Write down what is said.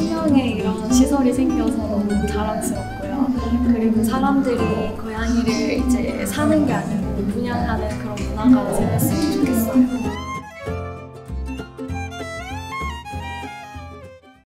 통영에 이런 시설이 생겨서 너무 자랑스럽고요. 그리고 사람들이 고양이를 이제 사는 게 아니고 분양하는 그런 문화가 생겼으면 좋겠어요.